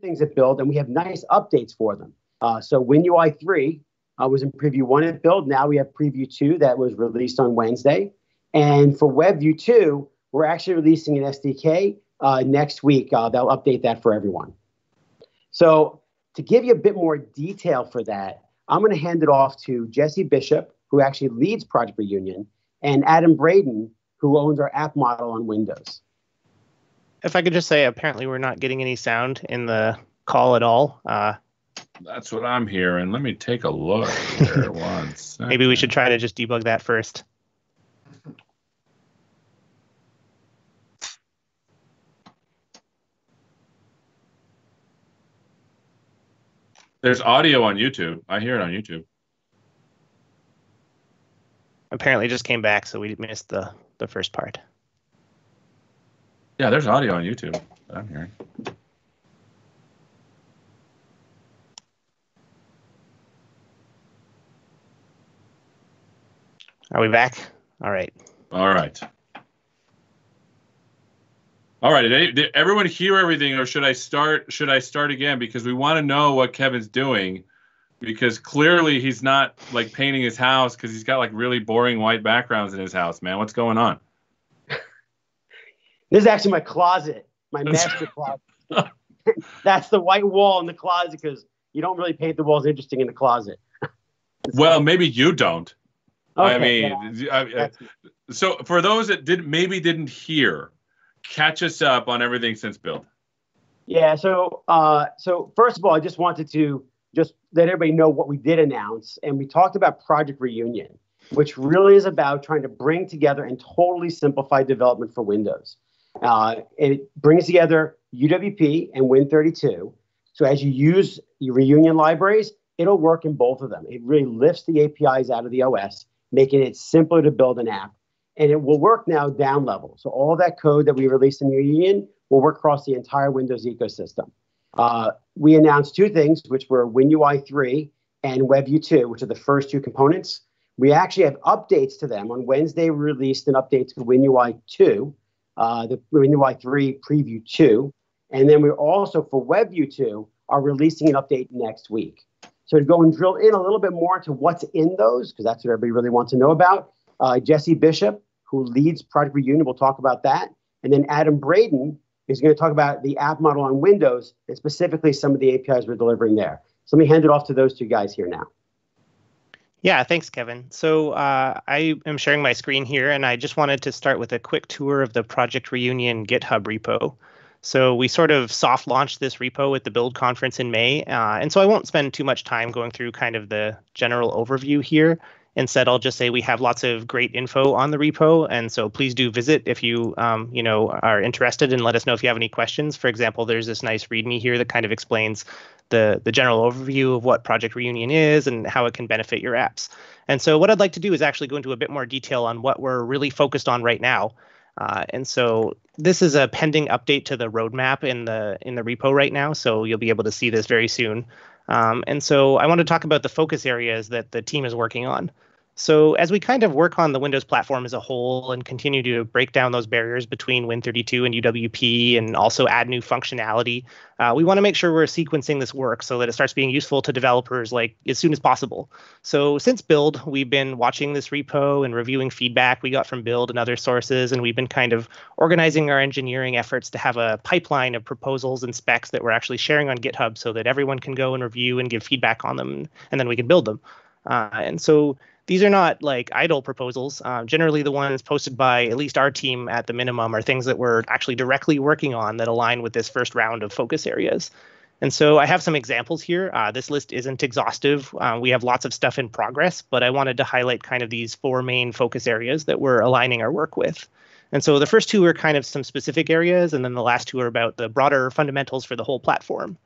things at Build, and we have nice updates for them. Uh, so WinUI 3 uh, was in preview 1 at Build. Now we have preview 2 that was released on Wednesday. And for WebView 2, we're actually releasing an SDK uh, next week. Uh, they'll update that for everyone. So to give you a bit more detail for that, I'm going to hand it off to Jesse Bishop, who actually leads Project Reunion, and Adam Braden, who owns our app model on Windows. If I could just say, apparently we're not getting any sound in the call at all. Uh, That's what I'm hearing. Let me take a look here once. maybe we should try to just debug that first. There's audio on YouTube. I hear it on YouTube. Apparently, it just came back, so we missed the the first part. Yeah, there's audio on YouTube. that I'm hearing. Are we back? All right. All right. All right. Did, did everyone hear everything, or should I start? Should I start again? Because we want to know what Kevin's doing, because clearly he's not like painting his house because he's got like really boring white backgrounds in his house. Man, what's going on? This is actually my closet, my master closet. That's the white wall in the closet because you don't really paint the walls interesting in the closet. Well, maybe you don't. I mean, yeah, I- I- so for those that did maybe didn't hear, catch us up on everything since build. Yeah. So, uh, so first of all, I just wanted to just let everybody know what we did announce, and we talked about Project Reunion, which really is about trying to bring together and totally simplify development for Windows. Uh, it brings together UWP and Win32. So as you use your Reunion libraries, it'll work in both of them. It really lifts the APIs out of the OS, making it simpler to build an app. And it will work now down level. So all that code that we released in Reunion will work across the entire Windows ecosystem. Uh, we announced two things, which were WinUI 3 and WebView 2, which are the first two components. We actually have updates to them. On Wednesday, we released an update to WinUI 2, uh, the WinUI 3 Preview 2. And then we're also, for WebView 2, are releasing an update next week. So to go and drill in a little bit more to what's in those, because that's what everybody really wants to know about, uh, Jesse Bishop, who leads Project Reunion, will talk about that. And then Adam Braden is going to talk about the app model on Windows and specifically some of the APIs we're delivering there. So let me hand it off to those two guys here now. Yeah, thanks, Kevin. So uh, I am sharing my screen here, and I just wanted to start with a quick tour of the Project Reunion GitHub repo. So we sort of soft launched this repo at the Build conference in May, uh, and so I won't spend too much time going through kind of the general overview here. Instead, I'll just say we have lots of great info on the repo, and so please do visit if you, um, you know, are interested, and let us know if you have any questions. For example, there's this nice README here that kind of explains the the general overview of what Project Reunion is and how it can benefit your apps. And so, what I'd like to do is actually go into a bit more detail on what we're really focused on right now. Uh, and so, this is a pending update to the roadmap in the in the repo right now. So you'll be able to see this very soon. Um, and so, I want to talk about the focus areas that the team is working on. So as we kind of work on the Windows platform as a whole and continue to break down those barriers between Win32 and UWP and also add new functionality, uh, we want to make sure we're sequencing this work so that it starts being useful to developers like as soon as possible. So since build, we've been watching this repo and reviewing feedback we got from build and other sources, and we've been kind of organizing our engineering efforts to have a pipeline of proposals and specs that we're actually sharing on GitHub so that everyone can go and review and give feedback on them, and then we can build them. Uh, and so these are not like idle proposals. Uh, generally, the ones posted by at least our team at the minimum are things that we're actually directly working on that align with this first round of focus areas. And so I have some examples here. Uh, this list isn't exhaustive. Uh, we have lots of stuff in progress, but I wanted to highlight kind of these four main focus areas that we're aligning our work with. And so the first two are kind of some specific areas, and then the last two are about the broader fundamentals for the whole platform.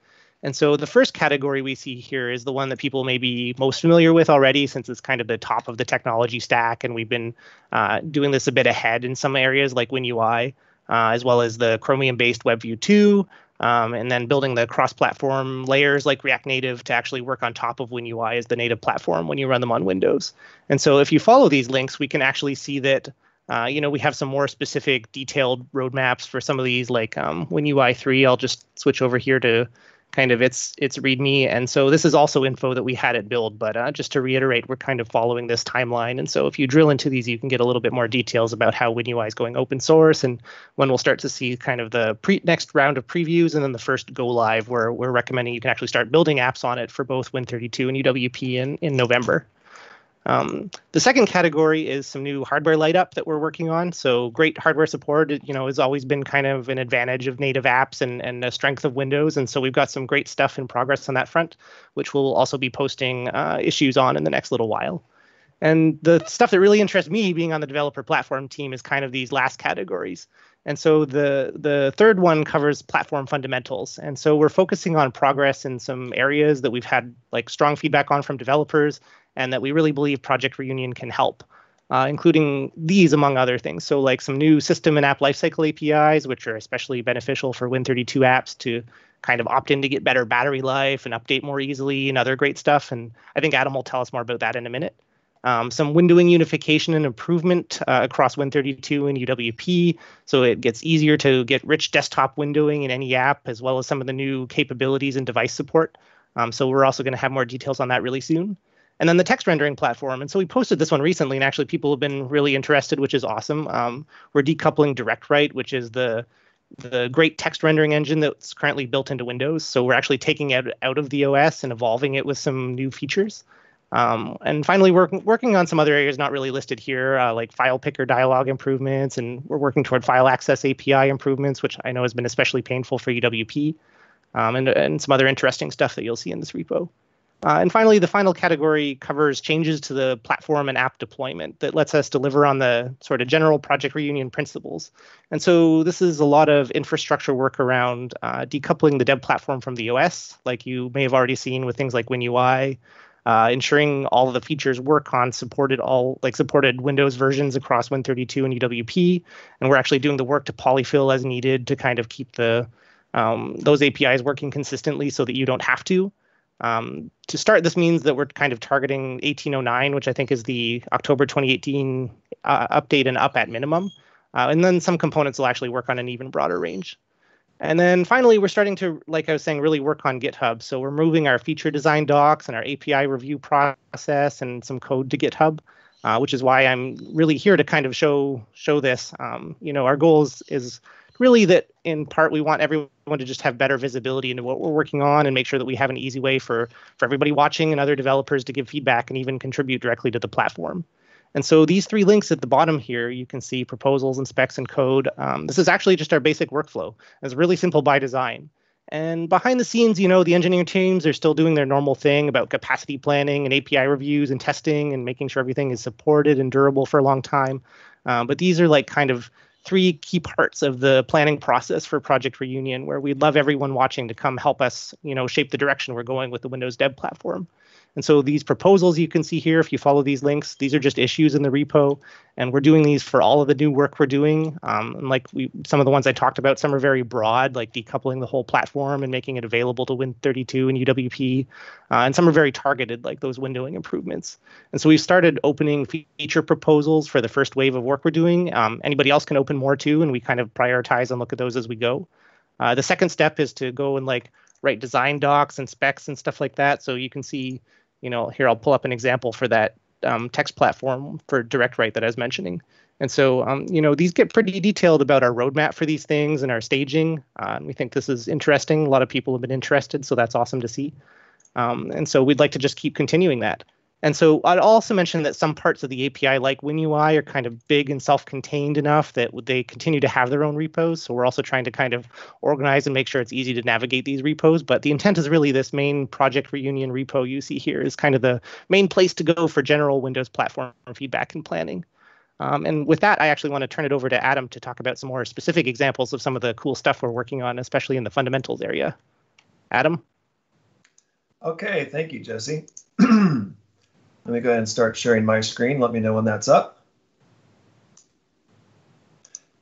And so the first category we see here is the one that people may be most familiar with already, since it's kind of the top of the technology stack, and we've been uh, doing this a bit ahead in some areas like WinUI, uh, as well as the Chromium-based WebView 2, um, and then building the cross-platform layers like React Native to actually work on top of WinUI as the native platform when you run them on Windows. And so if you follow these links, we can actually see that uh, you know, we have some more specific detailed roadmaps for some of these, like um, WinUI 3. I'll just switch over here to kind of its its README. And so this is also info that we had at build, but uh, just to reiterate, we're kind of following this timeline. And so if you drill into these, you can get a little bit more details about how WinUI is going open source and when we'll start to see kind of the pre next round of previews and then the first go live where we're recommending you can actually start building apps on it for both Win32 and UWP in, in November. Um, the second category is some new hardware light up that we're working on. So great hardware support, you know, has always been kind of an advantage of native apps and, and the strength of Windows. And so we've got some great stuff in progress on that front, which we'll also be posting uh, issues on in the next little while. And the stuff that really interests me being on the developer platform team is kind of these last categories. And so the the third one covers platform fundamentals. And so we're focusing on progress in some areas that we've had like strong feedback on from developers and that we really believe Project Reunion can help. Uh, including these among other things. So, like some new system and app lifecycle APIs, which are especially beneficial for Win32 apps to kind of opt in to get better battery life and update more easily, and other great stuff. And I think Adam will tell us more about that in a minute. Um, some windowing unification and improvement uh, across Win32 and UWP, so it gets easier to get rich desktop windowing in any app, as well as some of the new capabilities and device support. Um, so we're also going to have more details on that really soon and then the text rendering platform. And so we posted this one recently, and actually people have been really interested, which is awesome. Um, we're decoupling DirectWrite, which is the the great text rendering engine that's currently built into Windows. So we're actually taking it out of the OS and evolving it with some new features. Um, and finally, we're working on some other areas not really listed here, uh, like file picker dialog improvements, and we're working toward file access API improvements, which I know has been especially painful for UWP, um, and, and some other interesting stuff that you'll see in this repo. Uh, and finally, the final category covers changes to the platform and app deployment that lets us deliver on the sort of general project reunion principles. And so this is a lot of infrastructure work around uh, decoupling the dev platform from the OS, like you may have already seen with things like WinUI, uh, ensuring all the features work on supported all like supported Windows versions across Win32 and UWP, and we're actually doing the work to polyfill as needed to kind of keep the um, those APIs working consistently so that you don't have to. Um, to start, this means that we're kind of targeting 1809, which I think is the October 2018 uh, update and up at minimum. Uh, and then some components will actually work on an even broader range. And then finally, we're starting to, like I was saying, really work on GitHub. So we're moving our feature design docs and our API review process and some code to GitHub, uh, which is why I'm really here to kind of show show this. Um, you know, our goal is, is really that in part we want everyone to just have better visibility into what we're working on and make sure that we have an easy way for for everybody watching and other developers to give feedback and even contribute directly to the platform. And so these three links at the bottom here, you can see proposals and specs and code. Um, this is actually just our basic workflow. It's really simple by design. And behind the scenes, you know, the engineering teams are still doing their normal thing about capacity planning and API reviews and testing and making sure everything is supported and durable for a long time. Um, but these are like kind of three key parts of the planning process for Project Reunion, where we'd love everyone watching to come help us, you know, shape the direction we're going with the Windows Dev platform. And so these proposals you can see here, if you follow these links, these are just issues in the repo, and we're doing these for all of the new work we're doing. Um, and like we, some of the ones I talked about, some are very broad, like decoupling the whole platform and making it available to Win32 and UWP, uh, and some are very targeted, like those windowing improvements. And so we've started opening feature proposals for the first wave of work we're doing. Um, anybody else can open more too, and we kind of prioritize and look at those as we go. Uh, the second step is to go and like write design docs and specs and stuff like that, so you can see you know, here I'll pull up an example for that um, text platform for DirectWrite that I was mentioning. And so, um, you know, these get pretty detailed about our roadmap for these things and our staging. Uh, and we think this is interesting. A lot of people have been interested, so that's awesome to see. Um, and so we'd like to just keep continuing that. And so I'd also mention that some parts of the API, like WinUI, are kind of big and self-contained enough that they continue to have their own repos. So we're also trying to kind of organize and make sure it's easy to navigate these repos. But the intent is really this main project reunion repo you see here is kind of the main place to go for general Windows platform feedback and planning. Um, and with that, I actually want to turn it over to Adam to talk about some more specific examples of some of the cool stuff we're working on, especially in the fundamentals area. Adam? Okay, thank you, Jesse. Let me go ahead and start sharing my screen. Let me know when that's up.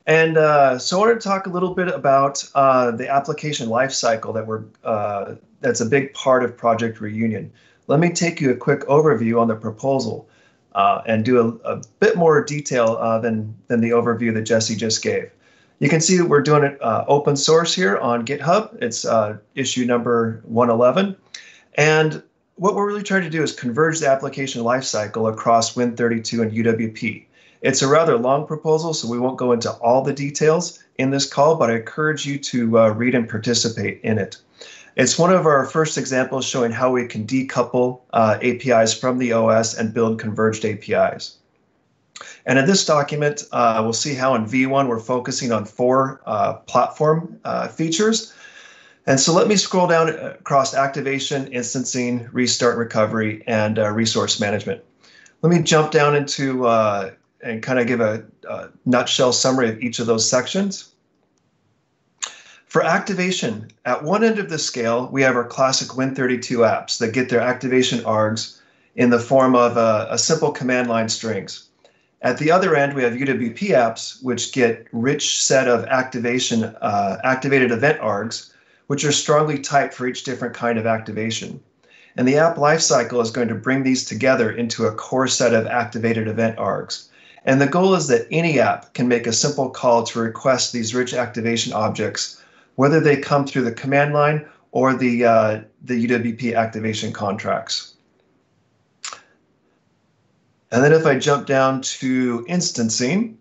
And uh, so I wanted to talk a little bit about uh, the application lifecycle that we're uh, that's a big part of Project Reunion. Let me take you a quick overview on the proposal uh, and do a, a, bit more detail uh, than, than the overview that Jesse just gave. You can see that we're doing it uh, open source here on GitHub. It's issue number 111. And what we're really trying to do is converge the application lifecycle across Win32 and UWP. It's a rather long proposal, so we won't go into all the details in this call, but I encourage you to uh, read and participate in it. It's one of our first examples showing how we can decouple uh, APIs from the OS and build converged APIs. And in this document, uh, we'll see how in V1 we're focusing on four uh, platform uh, features. And so let me scroll down across activation, instancing, restart recovery, and uh, resource management. Let me jump down into uh, and kind of give a, a nutshell summary of each of those sections. For activation, at one end of the scale, we have our classic Win32 apps that get their activation args in the form of a, a, simple command line strings. At the other end, we have UWP apps, which get rich set of activation uh, activated event args, which are strongly typed for each different kind of activation. And the app lifecycle is going to bring these together into a core set of activated event args. And the goal is that any app can make a simple call to request these rich activation objects, whether they come through the command line or the, uh, the UWP activation contracts. And then if I jump down to instancing,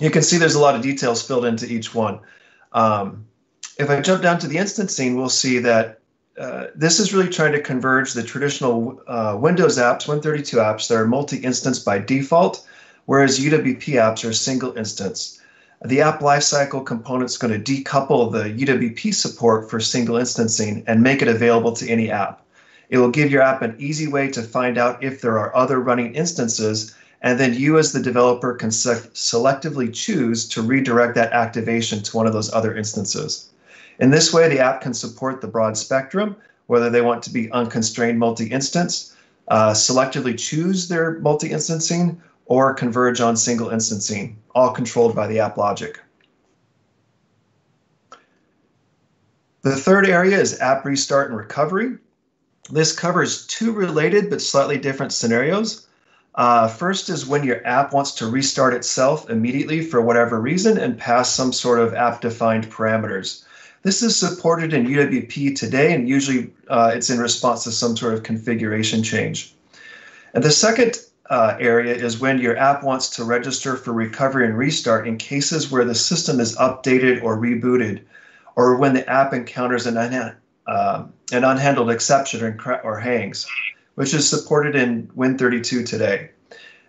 you can see there's a lot of details filled into each one. Um, if I jump down to the instance instancing, we'll see that uh, this is really trying to converge the traditional uh, Windows apps, Win32 apps that are multi-instance by default whereas UWP apps are single instance. The app lifecycle component is going to decouple the UWP support for single instancing and make it available to any app. It will give your app an easy way to find out if there are other running instances, and then you as the developer can se selectively choose to redirect that activation to one of those other instances. In this way, the app can support the broad spectrum, whether they want to be unconstrained multi-instance, uh, selectively choose their multi-instancing, or converge on single instancing, all controlled by the app logic. The third area is app restart and recovery. This covers two related but slightly different scenarios. Uh, first is when your app wants to restart itself immediately for whatever reason and pass some sort of app-defined parameters. This is supported in UWP today, and usually uh, it's in response to some sort of configuration change. And the second uh, area is when your app wants to register for recovery and restart in cases where the system is updated or rebooted, or when the app encounters an, unha- uh, an unhandled exception or, or hangs, which is supported in Win32 today.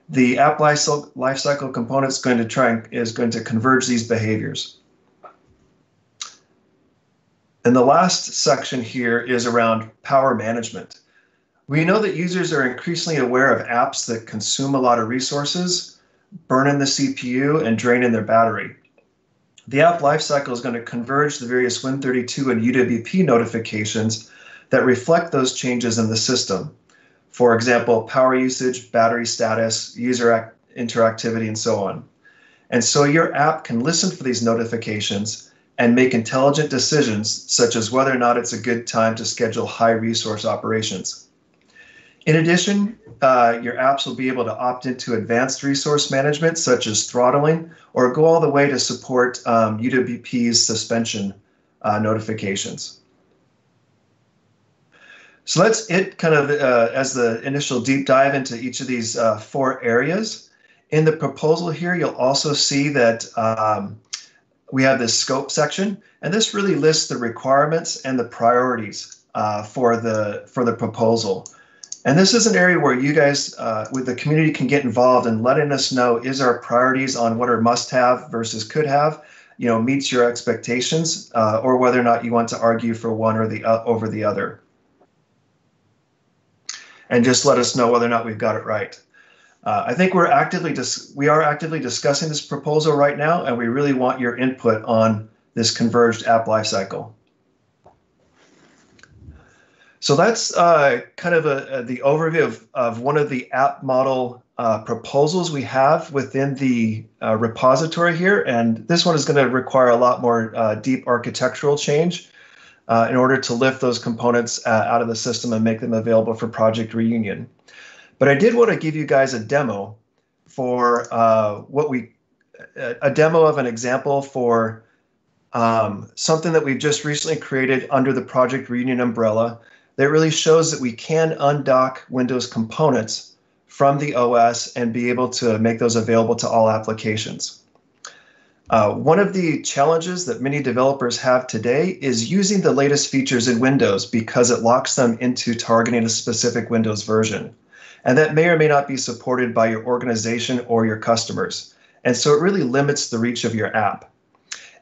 The app lifecycle component is going to try and, is going to converge these behaviors. And the last section here is around power management. We know that users are increasingly aware of apps that consume a lot of resources, burn in the CPU, and drain in their battery. The app lifecycle is going to converge the various Win32 and UWP notifications that reflect those changes in the system. For example, power usage, battery status, user interactivity, and so on. And so your app can listen for these notifications and make intelligent decisions, such as whether or not it's a good time to schedule high resource operations. In addition, uh, your apps will be able to opt into advanced resource management, such as throttling, or go all the way to support um, UWP's suspension uh, notifications. So that's it kind of uh, as the initial deep dive into each of these uh, four areas. In the proposal here, you'll also see that um, we have this scope section, and this really lists the requirements and the priorities uh, for the for the proposal. And this is an area where you guys, uh, with the community, can get involved in letting us know is our priorities on what are must-have versus could-have, you know, meets your expectations, uh, or whether or not you want to argue for one or the uh, over the other. And just let us know whether or not we've got it right. Uh, I think we're actively we are actively discussing this proposal right now, and we really want your input on this converged app lifecycle. So that's uh, kind of a, a, the overview of, of one of the app model uh, proposals we have within the uh, repository here. And this one is going to require a lot more uh, deep architectural change uh, in order to lift those components uh, out of the system and make them available for Project Reunion. But I did want to give you guys a demo for what we a demo of an example for um, something that we've just recently created under the Project Reunion umbrella that really shows that we can undock Windows components from the OS and be able to make those available to all applications. Uh, one of the challenges that many developers have today is using the latest features in Windows because it locks them into targeting a specific Windows version. And that may or may not be supported by your organization or your customers. And so it really limits the reach of your app.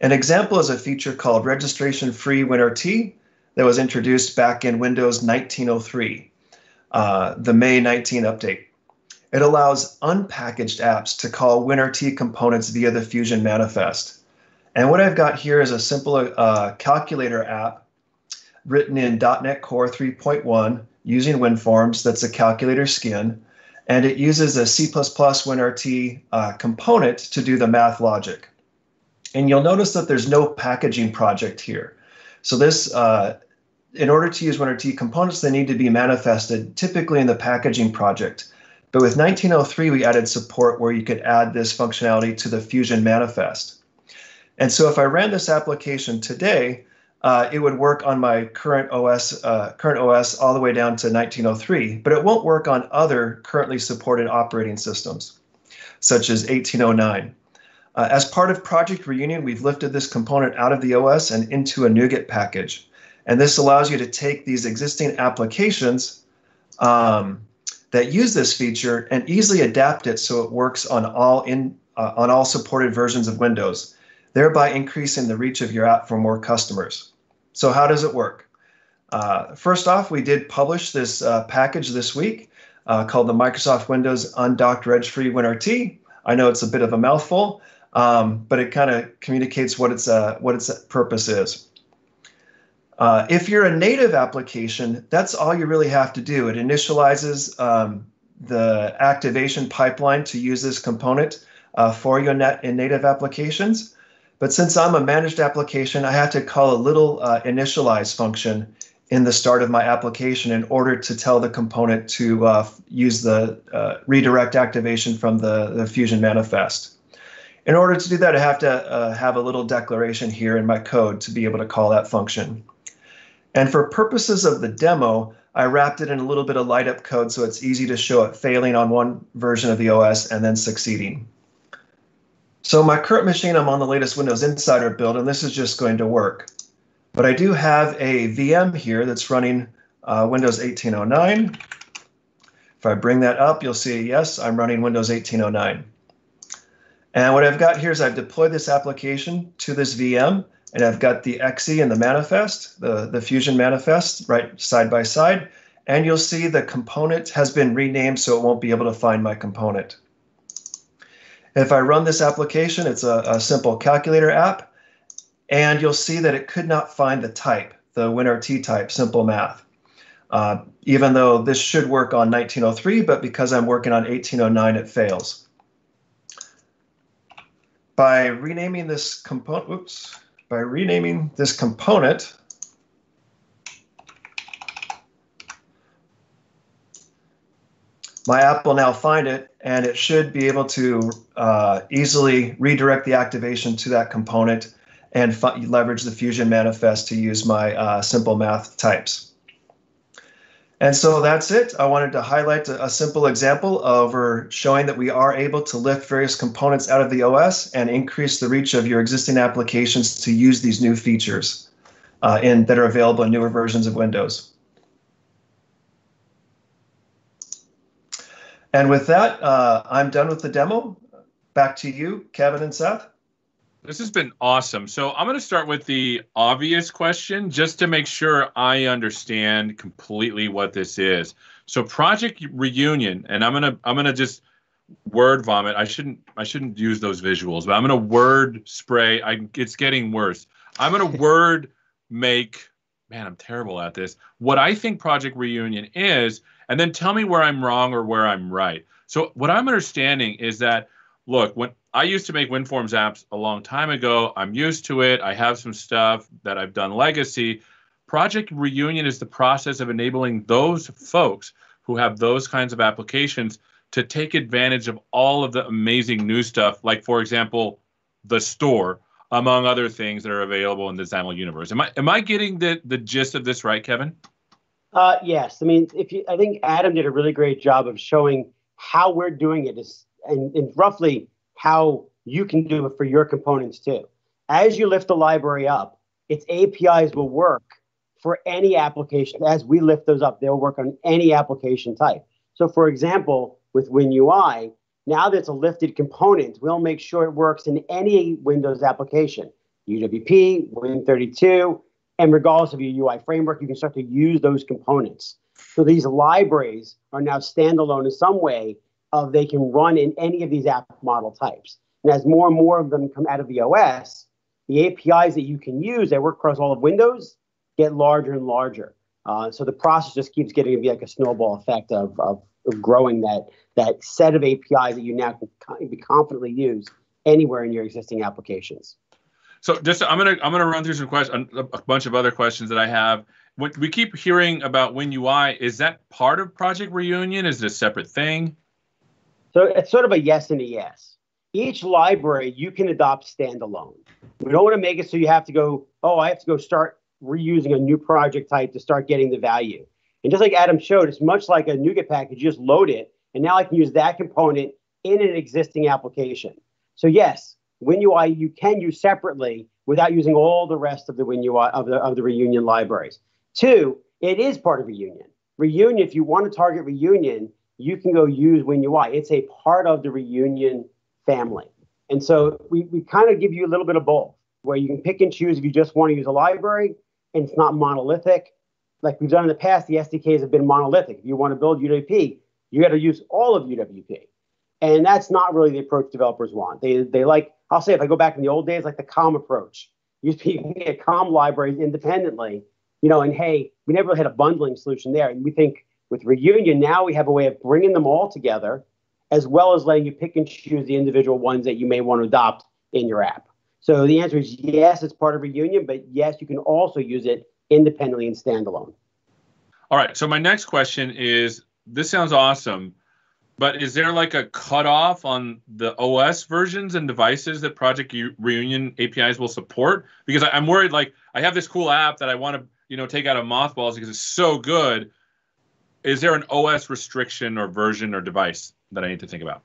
An example is a feature called Registration Free WinRT that was introduced back in Windows 1903, uh, the May 19 update. It allows unpackaged apps to call WinRT components via the Fusion manifest. And what I've got here is a simple uh, calculator app written in .NET Core 3.1 using WinForms that's a calculator skin. And it uses a C++ WinRT uh, component to do the math logic. And you'll notice that there's no packaging project here. So this, uh, in order to use WinRT components, they need to be manifested typically in the packaging project. But with 1903, we added support where you could add this functionality to the Fusion manifest. And so if I ran this application today, uh, it would work on my current OS, uh, current OS all the way down to 1903, but it won't work on other currently supported operating systems, such as 1809. Uh, as part of Project Reunion, we've lifted this component out of the OS and into a NuGet package. And this allows you to take these existing applications um, that use this feature and easily adapt it so it works on all in uh, on all supported versions of Windows, thereby increasing the reach of your app for more customers. So how does it work? Uh, first off, we did publish this uh, package this week uh, called the Microsoft Windows Undocked Reg-Free WinRT. I know it's a bit of a mouthful, um, but it kind of communicates what its uh, what its purpose is. Uh, if you're a native application, that's all you really have to do. It initializes um, the activation pipeline to use this component uh, for your net in native applications. But since I'm a managed application, I have to call a little uh, initialize function in the start of my application in order to tell the component to uh, use the uh, redirect activation from the, the Fusion manifest. In order to do that, I have to uh, have a little declaration here in my code to be able to call that function. And for purposes of the demo, I wrapped it in a little bit of light up code so it's easy to show it failing on one version of the OS and then succeeding. So my current machine, I'm on the latest Windows Insider build, and this is just going to work. But I do have a VM here that's running uh, Windows 1809. If I bring that up, you'll see, yes, I'm running Windows 1809. And what I've got here is I've deployed this application to this VM, and I've got the exe and the manifest, the, the Fusion manifest, right side by side. And you'll see the component has been renamed so it won't be able to find my component. If I run this application, it's a, a simple calculator app, and you'll see that it could not find the type, the WinRT type, simple math. Uh, even though this should work on 1903, but because I'm working on 1809, it fails. By renaming this component, oops, by renaming this component my app will now find it and it should be able to uh, easily redirect the activation to that component and leverage the Fusion manifest to use my uh, simple math types. And so that's it. I wanted to highlight a, simple example of showing that we are able to lift various components out of the OS and increase the reach of your existing applications to use these new features uh, in, that are available in newer versions of Windows. And with that, uh, I'm done with the demo. Back to you, Kevin and Seth. This has been awesome. So I'm going to start with the obvious question just to make sure I understand completely what this is. So Project Reunion, and I'm going to I'm going to just word vomit. I shouldn't I shouldn't use those visuals, but I'm going to word spray. I it's getting worse. I'm going to word make man, I'm terrible at this. What I think Project Reunion is, and then tell me where I'm wrong or where I'm right. So what I'm understanding is that look, when I used to make WinForms apps a long time ago. I'm used to it. I have some stuff that I've done legacy. Project Reunion is the process of enabling those folks who have those kinds of applications to take advantage of all of the amazing new stuff, like for example, the store, among other things that are available in the XAML universe. Am I am I getting the the gist of this right, Kevin? Uh, yes. I mean, if you, I think Adam did a really great job of showing how we're doing it is, and, and roughly how you can do it for your components too. As you lift the library up, its APIs will work for any application. As we lift those up, they'll work on any application type. So, for example, with WinUI, now that it's a lifted component, we'll make sure it works in any Windows application, UWP, Win32, and regardless of your UI framework, you can start to use those components. So these libraries are now standalone in some way of they can run in any of these app model types. And as more and more of them come out of the OS, the APIs that you can use that work across all of Windows get larger and larger. Uh, so the process just keeps getting to be like a snowball effect of, of, of, growing that that set of APIs that you now can be confidently use anywhere in your existing applications. So just I'm gonna I'm gonna run through some questions, a bunch of other questions that I have. When we keep hearing about WinUI, is that part of Project Reunion? Is it a separate thing? So it's sort of a yes and a yes. Each library you can adopt standalone. We don't want to make it so you have to go, oh, I have to go start reusing a new project type to start getting the value. And just like Adam showed, it's much like a NuGet package. You just load it, and now I can use that component in an existing application. So yes, WinUI you can use separately without using all the rest of the WinUI of the of the Reunion libraries. Two, it is part of Reunion. Reunion, if you want to target Reunion, you can go use WinUI. It's a part of the Reunion family. And so we, we kind of give you a little bit of both, where you can pick and choose if you just want to use a library and it's not monolithic. Like we've done in the past, the SDKs have been monolithic. If you want to build UWP, you got to use all of UWP. And that's not really the approach developers want. They, they like, I'll say if I go back in the old days, like the COM approach. You can get COM libraries independently, you know, and hey, we never had a bundling solution there. And we think with Reunion, now we have a way of bringing them all together, as well as letting you pick and choose the individual ones that you may want to adopt in your app. So the answer is yes, it's part of Reunion, but yes, you can also use it independently and standalone. All right. So my next question is this sounds awesome, but is there like a cutoff on the OS versions and devices that Project Reunion APIs will support? Because I'm worried like I have this cool app that I want to, you know, take out of mothballs because it's so good. Is there an OS restriction or version or device that I need to think about?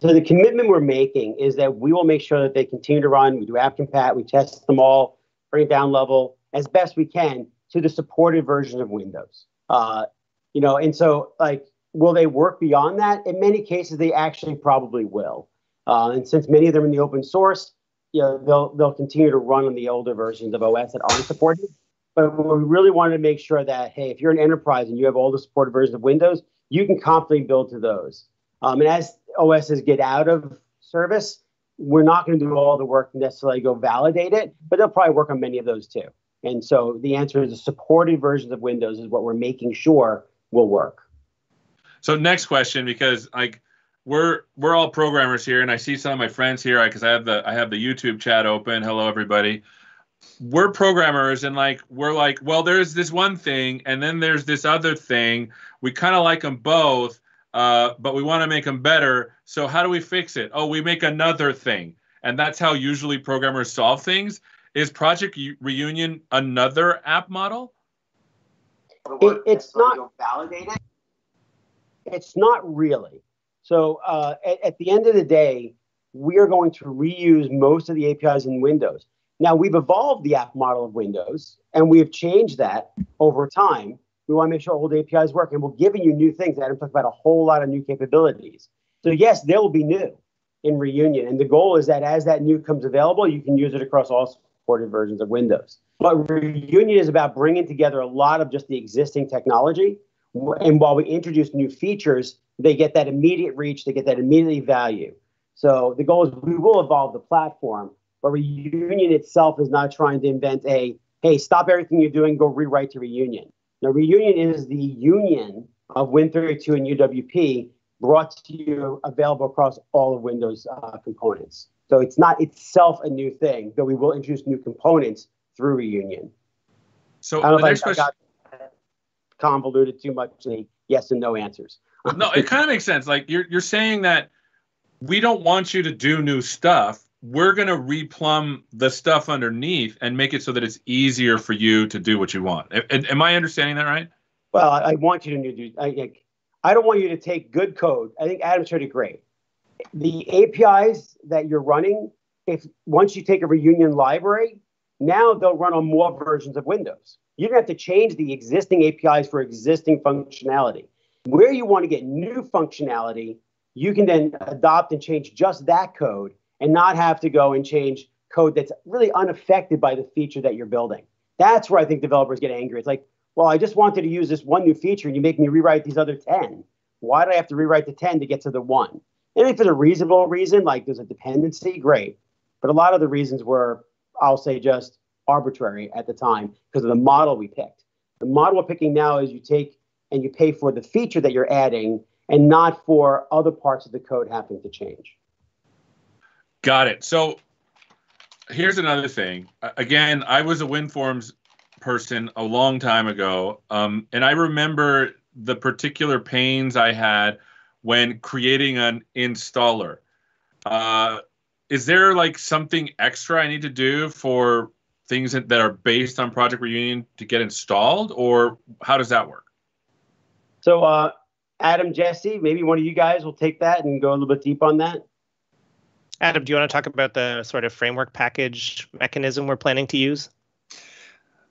So the commitment we're making is that we will make sure that they continue to run. We do app compat, we test them all, bring it down level as best we can to the supported version of Windows. Uh, you know, and so like, will they work beyond that? In many cases, they actually probably will. Uh, and since many of them are in the open source, you know, they'll they'll continue to run on the older versions of OS that aren't supported. But we really wanted to make sure that hey, if you're an enterprise and you have all the supported versions of Windows, you can confidently build to those. Um, and as OSs get out of service, we're not going to do all the work necessarily go validate it, but they'll probably work on many of those too. And so the answer is the supported versions of Windows is what we're making sure will work. So next question, because like we're we're all programmers here, and I see some of my friends here because I have the I have the YouTube chat open. Hello everybody. We're programmers and like we're like, well, there's this one thing, and then there's this other thing. We kind of like them both, uh, but we want to make them better. So how do we fix it? Oh, we make another thing, and that's how usually programmers solve things. Is Project Reunion another app model? It, it's not validated. It's not really. So uh, at, at the end of the day, we are going to reuse most of the APIs in Windows. Now we've evolved the app model of Windows, and we have changed that over time we want to make sure old APIs work. And we're giving you new things. Adam talked about a whole lot of new capabilities. So yes, they will be new in Reunion. And the goal is that as that new comes available, you can use it across all supported versions of Windows. But Reunion is about bringing together a lot of just the existing technology. And while we introduce new features, they get that immediate reach, they get that immediate value. So the goal is we will evolve the platform, but Reunion itself is not trying to invent a, hey, stop everything you're doing, go rewrite to Reunion. Now, Reunion is the union of Win32 and UWP brought to you available across all of Windows uh, components. So it's not itself a new thing, though we will introduce new components through Reunion. So I don't know if I, got convoluted too much in yes and no answers. no, it kind of makes sense. Like you're you're saying that we don't want you to do new stuff. We're gonna replumb the stuff underneath and make it so that it's easier for you to do what you want. A- am I understanding that right? Well, I want you to do. I, I don't want you to take good code. I think Adam said it great. The APIs that you're running, if once you take a reunion library, now they'll run on more versions of Windows. You don't have to change the existing APIs for existing functionality. Where you want to get new functionality, you can then adopt and change just that code and not have to go and change code that's really unaffected by the feature that you're building. That's where I think developers get angry. It's like, well, I just wanted to use this one new feature and you make me rewrite these other 10. Why do I have to rewrite the 10 to get to the one? And if it's a reasonable reason, like there's a dependency, great. But a lot of the reasons were, I'll say, just arbitrary at the time because of the model we picked. The model we're picking now is you take and you pay for the feature that you're adding and not for other parts of the code having to change. Got it. So here's another thing. Again, I was a WinForms person a long time ago, um, and I remember the particular pains I had when creating an installer. Uh, is there like something extra I need to do for things that are based on Project Reunion to get installed, or how does that work? So, uh, Adam, Jesse, maybe one of you guys will take that and go a little bit deep on that. Adam, do you want to talk about the sort of framework package mechanism we're planning to use?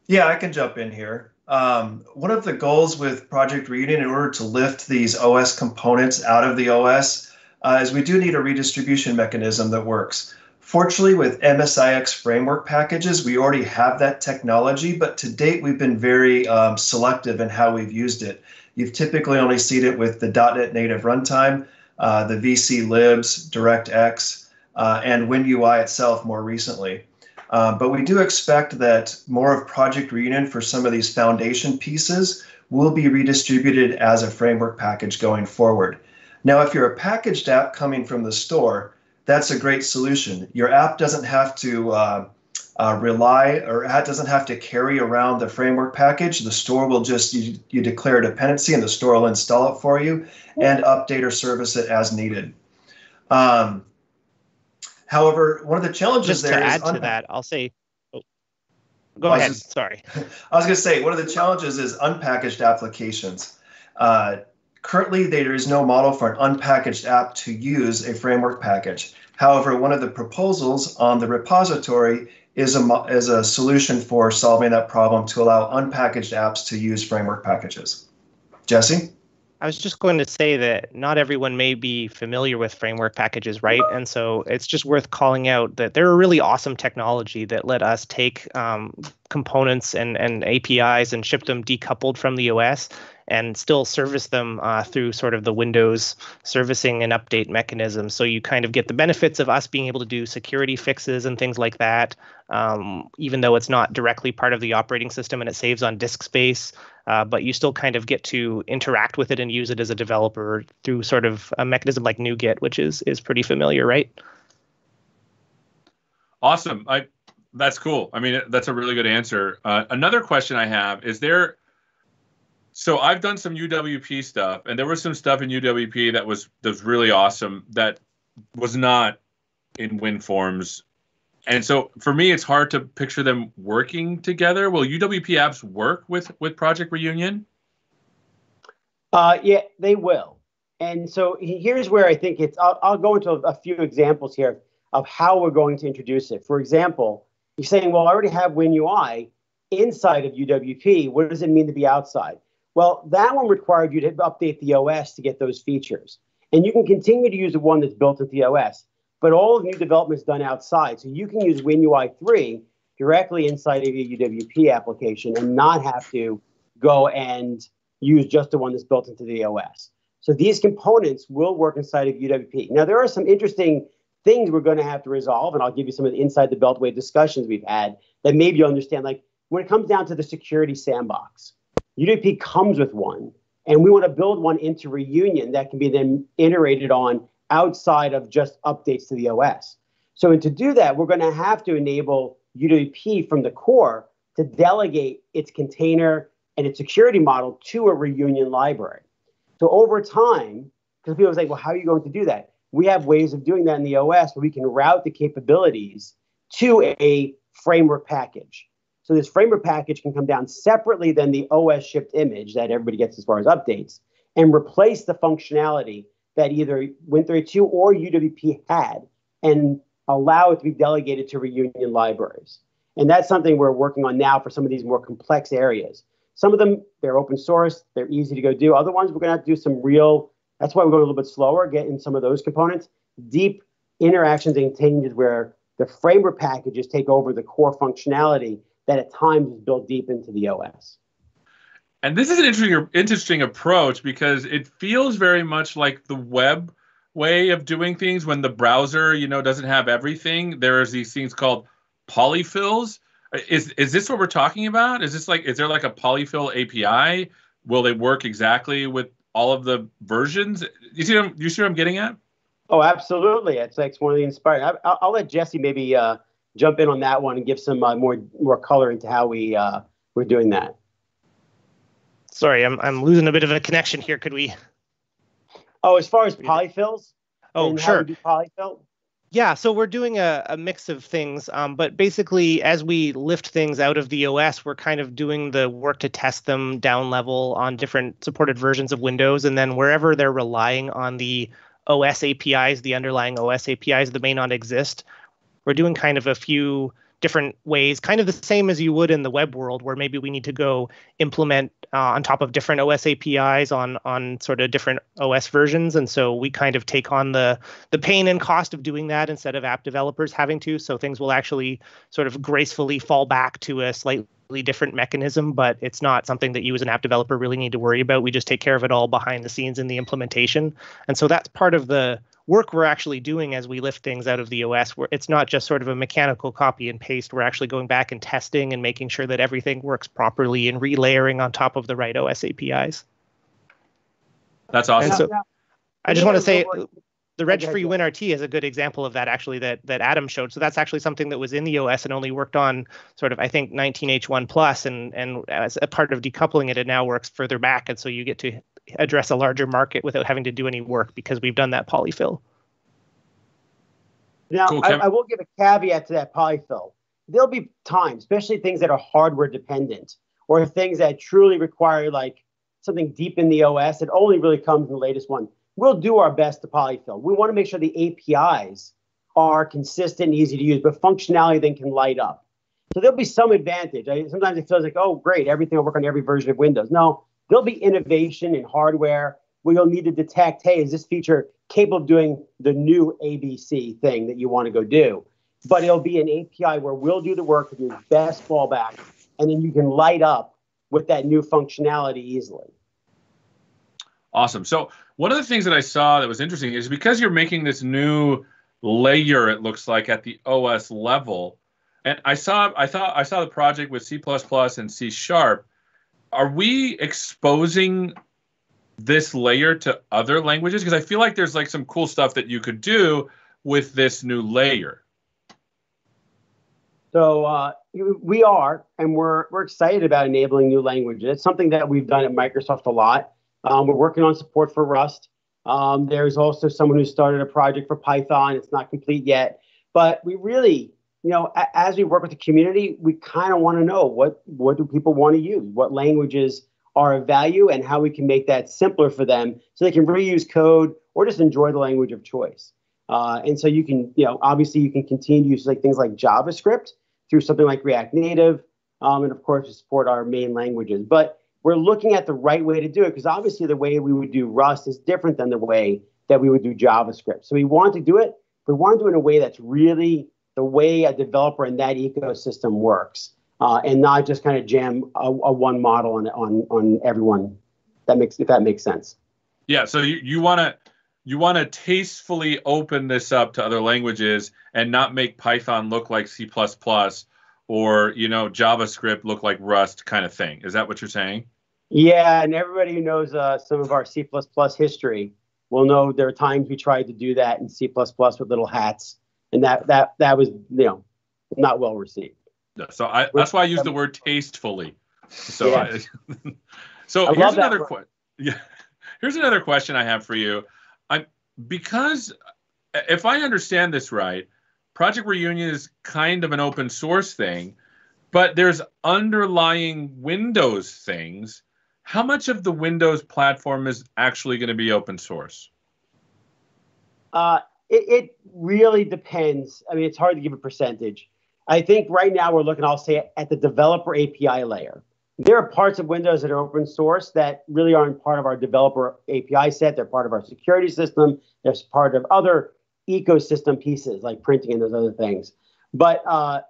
Yeah, I can jump in here. Um, one of the goals with Project Reunion in order to lift these OS components out of the OS uh, is we do need a redistribution mechanism that works. Fortunately, with MSIX framework packages, we already have that technology, but to date, we've been very um, selective in how we've used it. You've typically only seen it with the .NET Native runtime, uh, the VC libs, DirectX, uh, and WinUI itself more recently. Uh, but we do expect that more of Project Reunion for some of these foundation pieces will be redistributed as a framework package going forward. Now, if you're a packaged app coming from the store, that's a great solution. Your app doesn't have to uh, uh, rely or it doesn't have to carry around the framework package. The store will just, you, you declare a dependency and the store will install it for you and update or service it as needed. Um, however, one of the challenges just there to is add to that, I'll say, oh, go ahead. just- Sorry. I was going to say one of the challenges is unpackaged applications. Uh, currently, there is no model for an unpackaged app to use a framework package. However, one of the proposals on the repository is a, is a solution for solving that problem to allow unpackaged apps to use framework packages. Jesse? I was just going to say that not everyone may be familiar with framework packages, right? And so it's just worth calling out that they're a really awesome technology that let us take um, components and, and APIs and ship them decoupled from the OS and still service them uh, through sort of the Windows servicing and update mechanism. So you kind of get the benefits of us being able to do security fixes and things like that, um, even though it's not directly part of the operating system and it saves on disk space. Uh, but you still kind of get to interact with it and use it as a developer through sort of a mechanism like NuGet, which is is pretty familiar, right? Awesome. I that's cool. I mean, that's a really good answer. Uh, another question I have is there. So I've done some UWP stuff, and there was some stuff in UWP that was that was really awesome that was not in WinForms. And so for me, it's hard to picture them working together. Will UWP apps work with with Project Reunion? Uh, yeah, they will. And so here's where I think it's, I'll, I'll go into a, a few examples here of how we're going to introduce it. For example, you're saying, well, I already have WinUI inside of UWP. What does it mean to be outside? Well, that one required you to update the OS to get those features. And you can continue to use the one that's built into the OS, but all of new development is done outside. So you can use WinUI 3 directly inside of your UWP application and not have to go and use just the one that's built into the OS. So these components will work inside of UWP. Now, there are some interesting things we're going to have to resolve, and I'll give you some of the inside the Beltway discussions we've had that maybe you'll understand. Like when it comes down to the security sandbox, UWP comes with one, and we want to build one into Reunion that can be then iterated on outside of just updates to the OS. So, and to do that, we're going to have to enable UWP from the core to delegate its container and its security model to a Reunion library. So over time, because people say, well, how are you going to do that? We have ways of doing that in the OS where we can route the capabilities to a framework package. So this framework package can come down separately than the OS shipped image that everybody gets as far as updates and replace the functionality that either Win32 or UWP had and allow it to be delegated to reunion libraries. And that's something we're working on now for some of these more complex areas. Some of them, they're open source, they're easy to go do. Other ones, we're going to have to do some real, that's why we go a little bit slower, getting some of those components, deep interactions and changes where the framework packages take over the core functionality that at times is built deep into the OS. And this is an interesting interesting approach because it feels very much like the web way of doing things when the browser, you know, doesn't have everything. There's these things called polyfills. Is is this what we're talking about? Is this like is there like a polyfill API? Will they work exactly with all of the versions? You see what I'm, you see what I'm getting at? Oh, absolutely. It's like one of the inspiring. I, will let Jesse maybe uh, jump in on that one and give some uh, more more color into how we uh, we're doing that. Sorry, I'm I'm losing a bit of a connection here. Could we? Oh, as far as polyfills. Oh, sure. polyfill. Yeah, so we're doing a, a mix of things, um, but basically, as we lift things out of the OS, we're kind of doing the work to test them down level on different supported versions of Windows, and then wherever they're relying on the OS APIs, the underlying OS APIs that may not exist, we're doing kind of a few different ways, kind of the same as you would in the web world, where maybe we need to go implement uh, on top of different OS APIs on on sort of different OS versions, and so we kind of take on the the pain and cost of doing that instead of app developers having to. So things will actually sort of gracefully fall back to a slightly different mechanism, but it's not something that you as an app developer really need to worry about. We just take care of it all behind the scenes in the implementation, and so that's part of the work we're actually doing as we lift things out of the OS, where it's not just sort of a mechanical copy and paste. We're actually going back and testing and making sure that everything works properly and relayering on top of the right OS APIs. That's awesome. So I just want to say the Reg Free WinRT is a good example of that actually that that Adam showed. So that's actually something that was in the OS and only worked on sort of I think 19H1 plus and and as a part of decoupling it, it now works further back, and so you get to address a larger market without having to do any work because we've done that polyfill. Now, cool, I, I, will give a caveat to that polyfill. There'll be times, especially things that are hardware dependent or things that truly require like something deep in the OS. that only really comes in the latest one. We'll do our best to polyfill. We want to make sure the APIs are consistent and easy to use, but functionality then can light up. So there'll be some advantage. I, sometimes it feels like, oh, great, everything will work on every version of Windows. No, There'll be innovation in hardware where you'll need to detect, hey, is this feature capable of doing the new ABC thing that you want to go do? But it'll be an API where we'll do the work with your best fallback, and then you can light up with that new functionality easily. Awesome. So one of the things that I saw that was interesting is because you're making this new layer, it looks like at the OS level, and I saw I thought I saw the project with C and C sharp are we exposing this layer to other languages? Because I feel like there's like some cool stuff that you could do with this new layer. So uh, we are, and we're we're excited about enabling new languages. It's something that we've done at Microsoft a lot. Um, we're working on support for Rust. Um, there's also someone who started a project for Python. It's not complete yet, but we really you know, a- as we work with the community, we kind of want to know what what do people want to use, what languages are of value, and how we can make that simpler for them so they can reuse code or just enjoy the language of choice. Uh, and so you can, you know, obviously you can continue to use like things like JavaScript through something like React Native, um, and of course to support our main languages. But we're looking at the right way to do it because obviously the way we would do Rust is different than the way that we would do JavaScript. So we want to do it, but we want to do it in a way that's really the way a developer in that ecosystem works, uh, and not just kind of jam a, a, one model on on on everyone. That makes if that makes sense. Yeah. So you, you want to you want to tastefully open this up to other languages and not make Python look like C++ or you know JavaScript look like Rust kind of thing. Is that what you're saying? Yeah, and everybody who knows uh, some of our C++ history will know there are times we tried to do that in C++ with little hats and that that that was you know not well received. So I, that's why I use the word tastefully. So I, so I here's another question. Yeah, here's another question I have for you. I'm because if I understand this right, Project Reunion is kind of an open source thing, but there's underlying Windows things. How much of the Windows platform is actually going to be open source? Uh, it, it really depends. I mean, it's hard to give a percentage. I think right now we're looking, I'll say, at the developer API layer. There are parts of Windows that are open source that really aren't part of our developer API set. They're part of our security system. They're part of other ecosystem pieces like printing and those other things. But uh,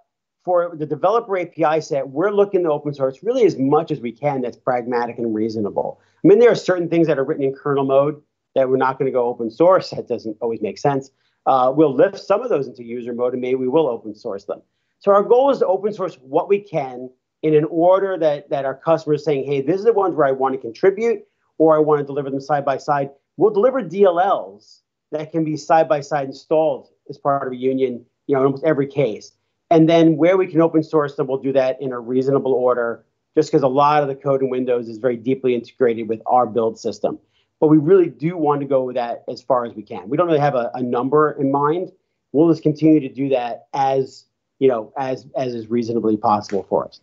for the developer API set, we're looking to open source really as much as we can that's pragmatic and reasonable. I mean, there are certain things that are written in kernel mode that we're not going to go open source. That doesn't always make sense. Uh, we'll lift some of those into user mode and maybe we will open source them. So our goal is to open source what we can in an order that, that our customers saying, hey, this is the ones where I want to contribute or I want to deliver them side by side. We'll deliver DLLs that can be side by side installed as part of Reunion, you know, in almost every case. And then where we can open source them, we'll do that in a reasonable order, just because a lot of the code in Windows is very deeply integrated with our build system. But we really do want to go with that as far as we can. We don't really have a, a number in mind. We'll just continue to do that as you know, as as is reasonably possible for us.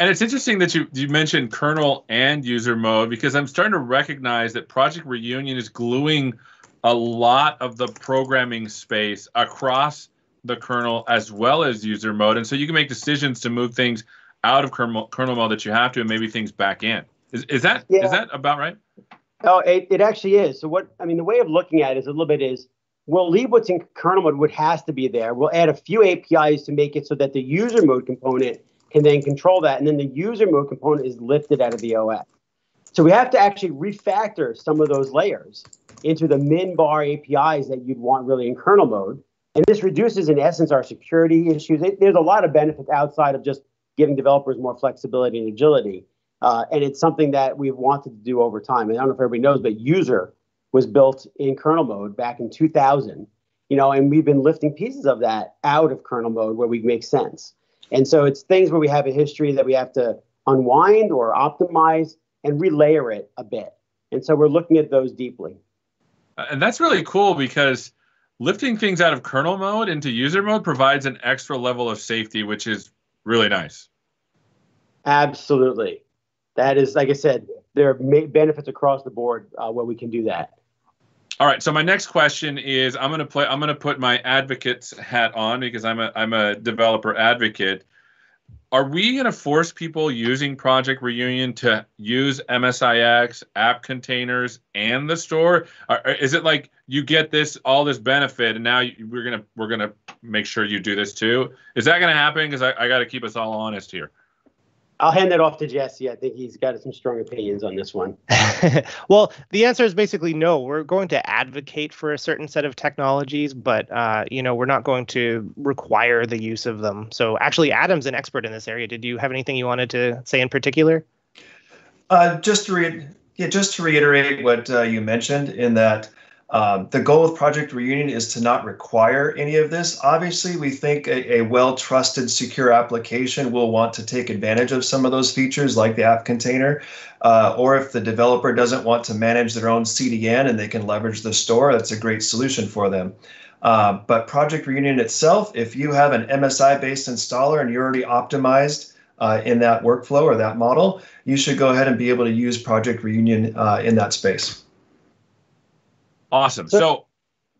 And it's interesting that you you mentioned kernel and user mode because I'm starting to recognize that Project Reunion is gluing a lot of the programming space across the kernel as well as user mode, and so you can make decisions to move things out of kernel, kernel mode that you have to, and maybe things back in. Is is that yeah. is that about right? Oh, it, it actually is. So what I mean, the way of looking at it is a little bit is we'll leave what's in kernel mode, what has to be there. We'll add a few APIs to make it so that the user mode component can then control that. And then the user mode component is lifted out of the OS. So we have to actually refactor some of those layers into the min bar APIs that you'd want really in kernel mode. And this reduces, in essence, our security issues. There's a lot of benefits outside of just giving developers more flexibility and agility. Uh, and it's something that we've wanted to do over time. And I don't know if everybody knows, but user was built in kernel mode back in 2000 you know and we've been lifting pieces of that out of kernel mode where we make sense. And so it's things where we have a history that we have to unwind or optimize and relayer it a bit. And so we're looking at those deeply. And that's really cool because lifting things out of kernel mode into user mode provides an extra level of safety which is really nice. Absolutely that is like i said there are benefits across the board uh, where we can do that all right. So my next question is I'm gonna play I'm gonna put my advocate's hat on because I'm a I'm a developer advocate. Are we gonna force people using Project Reunion to use MSIX, app containers, and the store? Or is it like you get this all this benefit and now we're gonna we're gonna make sure you do this too? Is that gonna happen? Because I, I got to keep us all honest here. I'll hand that off to Jesse. I think he's got some strong opinions on this one. well, the answer is basically no. We're going to advocate for a certain set of technologies, but uh, you know, we're not going to require the use of them. So, actually, Adam's an expert in this area. Did you have anything you wanted to say in particular? Uh, just to re- yeah, just to reiterate what uh, you mentioned, in that um, the goal of Project Reunion is to not require any of this. Obviously, we think a, a well trusted, secure application will want to take advantage of some of those features, like the app container. Uh, or if the developer doesn't want to manage their own CDN and they can leverage the store, that's a great solution for them. Uh, but Project Reunion itself, if you have an MSI based installer and you're already optimized uh, in that workflow or that model, you should go ahead and be able to use Project Reunion uh, in that space. Awesome. So, so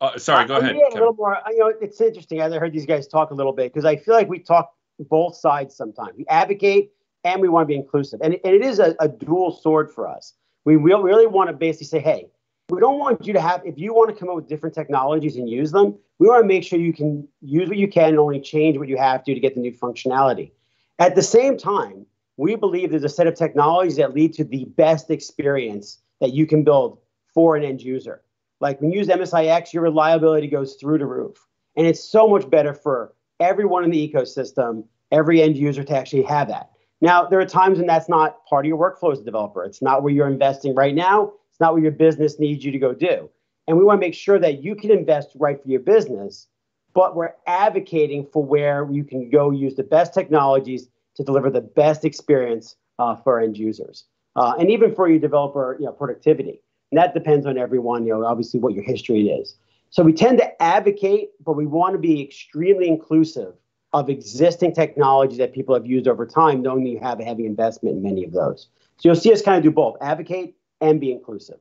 uh, sorry, go ahead. A little more. You know, it's interesting. I heard these guys talk a little bit because I feel like we talk both sides sometimes. We advocate and we want to be inclusive, and, and it is a, a dual sword for us. We really, really want to basically say, hey, we don't want you to have. If you want to come up with different technologies and use them, we want to make sure you can use what you can and only change what you have to to get the new functionality. At the same time, we believe there's a set of technologies that lead to the best experience that you can build for an end user. Like when you use MSIX, your reliability goes through the roof. And it's so much better for everyone in the ecosystem, every end user to actually have that. Now, there are times when that's not part of your workflow as a developer. It's not where you're investing right now. It's not what your business needs you to go do. And we want to make sure that you can invest right for your business, but we're advocating for where you can go use the best technologies to deliver the best experience uh, for end users uh, and even for your developer you know, productivity. And that depends on everyone, you know, obviously what your history is. So we tend to advocate, but we want to be extremely inclusive of existing technologies that people have used over time, knowing that you have a heavy investment in many of those. So you'll see us kind of do both advocate and be inclusive.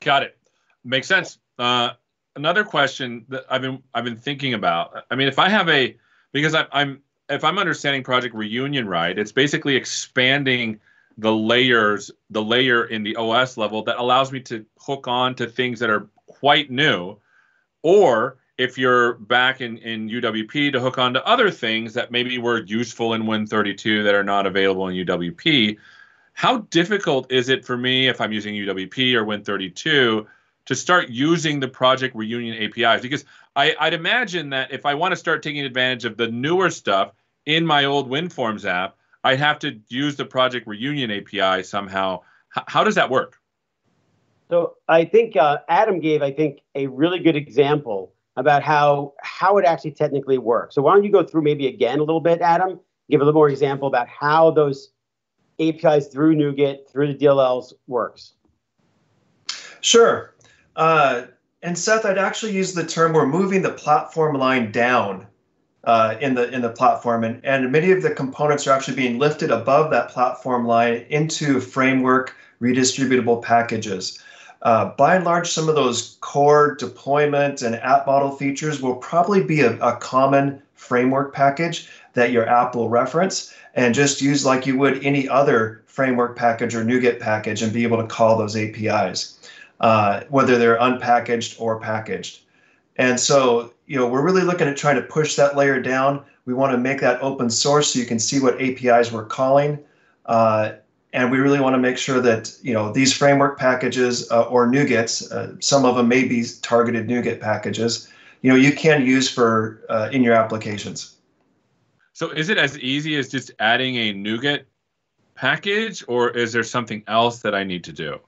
Got it. Makes sense. Uh, another question that I've been I've been thinking about. I mean, if I have a because I, I'm if I'm understanding Project Reunion right, it's basically expanding the layers, the layer in the OS level that allows me to hook on to things that are quite new, or if you're back in, in UWP to hook on to other things that maybe were useful in Win32 that are not available in UWP. How difficult is it for me if I'm using UWP or Win32 to start using the Project Reunion APIs? Because I, would imagine that if I want to start taking advantage of the newer stuff in my old WinForms app, I'd have to use the Project Reunion API somehow. H- how does that work? So I think uh, Adam gave, I think, a really good example about how how it actually technically works. So why don't you go through maybe again a little bit, Adam? Give a little more example about how those APIs through NuGet through the DLLs works. Sure. Uh, and Seth, I'd actually use the term we're moving the platform line down uh, in the in the platform, and and many of the components are actually being lifted above that platform line into framework redistributable packages. Uh, by and large, some of those core deployment and app model features will probably be a, a common framework package that your app will reference and just use like you would any other framework package or NuGet package and be able to call those APIs, uh, whether they're unpackaged or packaged. And so, you know, we're really looking at trying to push that layer down. We want to make that open source so you can see what APIs we're calling. Uh, and we really want to make sure that you know these framework packages uh, or NuGets, uh, some of them may be targeted NuGet packages, you know, you can use for uh, in your applications. So is it as easy as just adding a NuGet package, or is there something else that I need to do?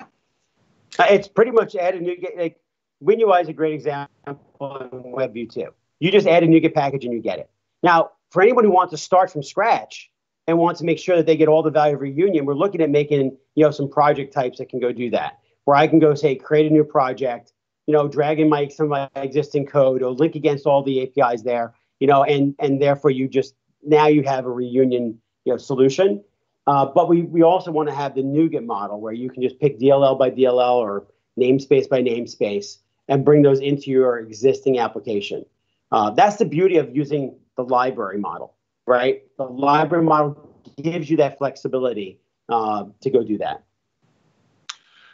Uh, it's pretty much add a NuGet. Like WinUI is a great example in WebView2. You just add a NuGet package and you get it. Now, for anyone who wants to start from scratch, and wants to make sure that they get all the value of reunion, we're looking at making you know some project types that can go do that. Where I can go say create a new project, you know, drag in my some of my existing code or link against all the APIs there, you know, and and therefore you just now you have a reunion you know solution. Uh, but we we also want to have the NuGet model where you can just pick DLL by DLL or namespace by namespace and bring those into your existing application. Uh, that's the beauty of using the library model right? The library model gives you that flexibility uh, to go do that.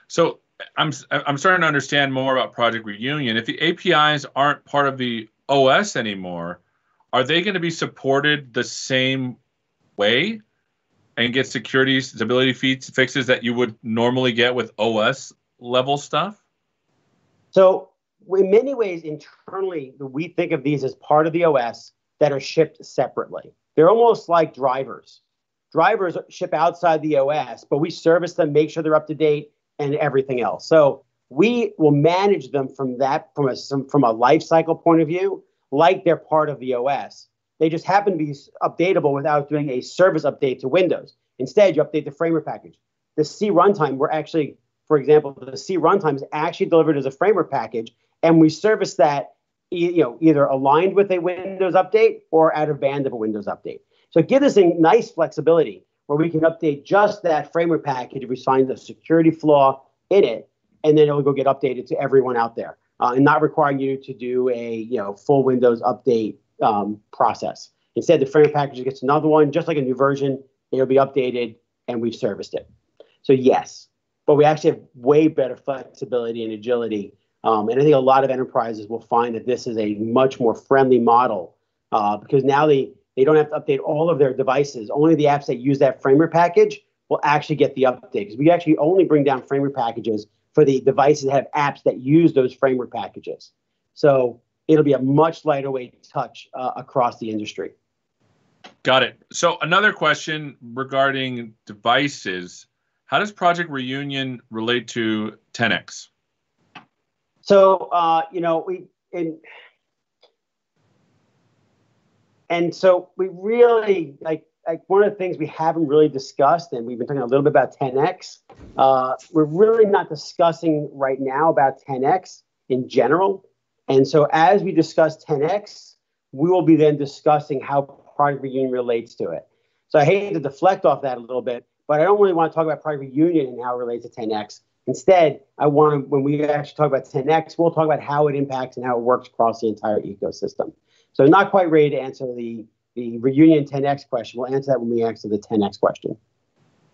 So I'm I'm starting to understand more about Project Reunion. If the APIs aren't part of the OS anymore, are they going to be supported the same way and get security stability feats, fixes that you would normally get with OS level stuff? So in many ways, internally, we think of these as part of the OS that are shipped separately. They're almost like drivers. Drivers ship outside the OS, but we service them, make sure they're up to date, and everything else. So we will manage them from that from a from a life cycle point of view, like they're part of the OS. They just happen to be updatable without doing a service update to Windows. Instead, you update the framework package. The C runtime, we're actually, for example, the C runtime is actually delivered as a framework package, and we service that you know, either aligned with a Windows update or out of band of a Windows update. So it gives us a nice flexibility where we can update just that framework package if we find a security flaw in it, and then it'll go get updated to everyone out there, uh, and not requiring you to do a you know full Windows update um, process. Instead, the framework package gets another one, just like a new version. It'll be updated, and we've serviced it. So yes, but we actually have way better flexibility and agility um, and I think a lot of enterprises will find that this is a much more friendly model uh, because now they, they don't have to update all of their devices. Only the apps that use that framework package will actually get the update because we actually only bring down framework packages for the devices that have apps that use those framework packages. So it'll be a much lighter weight touch uh, across the industry. Got it. So another question regarding devices. How does Project Reunion relate to 10x? So uh, you know we and and so we really like like one of the things we haven't really discussed, and we've been talking a little bit about 10x. Uh, we're really not discussing right now about 10x in general. And so as we discuss 10x, we will be then discussing how Project Reunion relates to it. So I hate to deflect off that a little bit, but I don't really want to talk about Project Reunion and how it relates to 10x. Instead, I want to, when we actually talk about 10x, we'll talk about how it impacts and how it works across the entire ecosystem. So not quite ready to answer the, the reunion 10x question. We'll answer that when we answer the 10x question.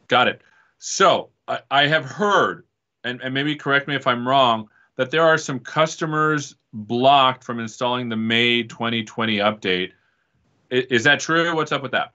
Got it. So I, I have heard, and, and maybe correct me if I'm wrong, that there are some customers blocked from installing the May 2020 update. Is, is that true? What's up with that?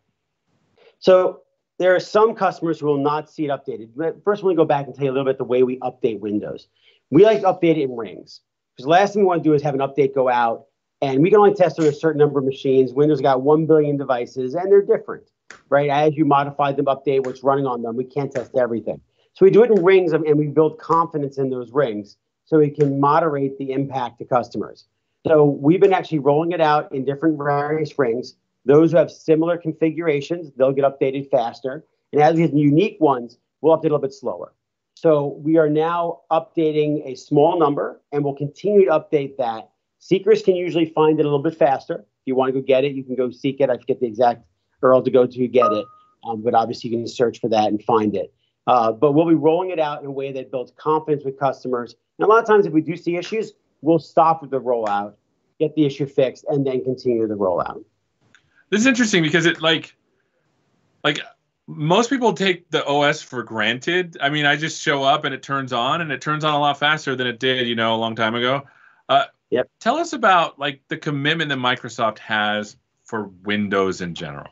So there are some customers who will not see it updated. But first, let me go back and tell you a little bit the way we update Windows. We like to update it in rings. Because the last thing we want to do is have an update go out, and we can only test on a certain number of machines. Windows got 1 billion devices, and they're different, right? As you modify them, update what's running on them, we can't test everything. So we do it in rings, and we build confidence in those rings so we can moderate the impact to customers. So we've been actually rolling it out in different various rings. Those who have similar configurations, they'll get updated faster. And as we have unique ones, we'll update a little bit slower. So we are now updating a small number and we'll continue to update that. Seekers can usually find it a little bit faster. If you want to go get it, you can go seek it. I forget the exact URL to go to get it. Um, but obviously you can search for that and find it. Uh, but we'll be rolling it out in a way that builds confidence with customers. And a lot of times if we do see issues, we'll stop with the rollout, get the issue fixed, and then continue the rollout. This is interesting because it like like most people take the OS for granted. I mean, I just show up and it turns on and it turns on a lot faster than it did, you know, a long time ago. Uh, yep. Tell us about like the commitment that Microsoft has for Windows in general.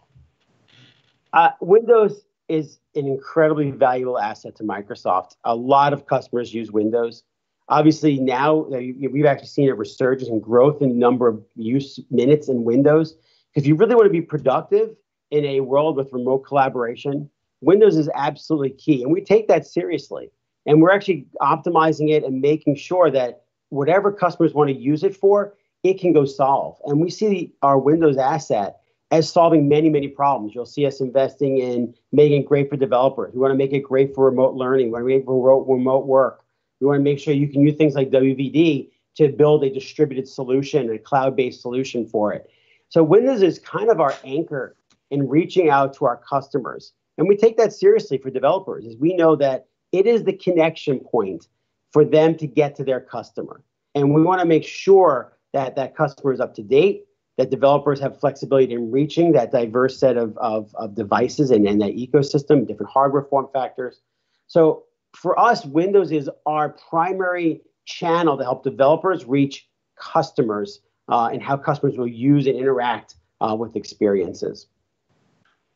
Uh, Windows is an incredibly valuable asset to Microsoft. A lot of customers use Windows. Obviously, now we've actually seen a resurgence in growth in number of use minutes in Windows. If you really want to be productive in a world with remote collaboration, Windows is absolutely key. And we take that seriously. And we're actually optimizing it and making sure that whatever customers want to use it for, it can go solve. And we see our Windows asset as solving many, many problems. You'll see us investing in making it great for developers. We want to make it great for remote learning. We want to make it for remote work. We want to make sure you can use things like WVD to build a distributed solution, a cloud-based solution for it. So Windows is kind of our anchor in reaching out to our customers. And we take that seriously for developers, as we know that it is the connection point for them to get to their customer. And we want to make sure that that customer is up to date, that developers have flexibility in reaching that diverse set of, of, of devices and, and that ecosystem, different hardware form factors. So for us, Windows is our primary channel to help developers reach customers uh, and how customers will use and interact uh, with experiences.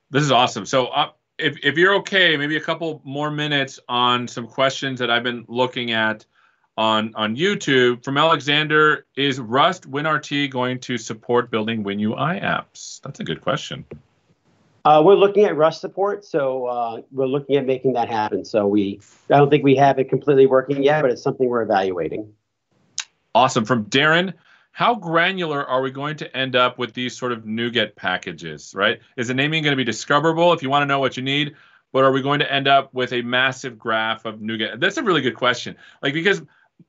This is awesome. So, uh, if, if you're okay, maybe a couple more minutes on some questions that I've been looking at on on YouTube from Alexander. Is Rust WinRT going to support building WinUI apps? That's a good question. Uh, we're looking at Rust support, so uh, we're looking at making that happen. So we, I don't think we have it completely working yet, but it's something we're evaluating. Awesome. From Darren, how granular are we going to end up with these sort of NuGet packages, right? Is the naming going to be discoverable if you want to know what you need? But are we going to end up with a massive graph of NuGet? That's a really good question. Like, because